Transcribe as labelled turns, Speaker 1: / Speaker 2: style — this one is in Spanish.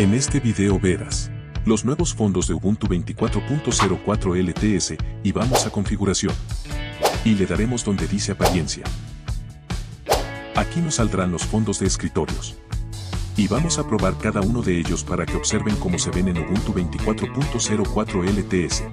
Speaker 1: En este video verás los nuevos fondos de Ubuntu 24.04 LTS y vamos a configuración. Y le daremos donde dice apariencia. Aquí nos saldrán los fondos de escritorios. Y vamos a probar cada uno de ellos para que observen cómo se ven en Ubuntu 24.04 LTS.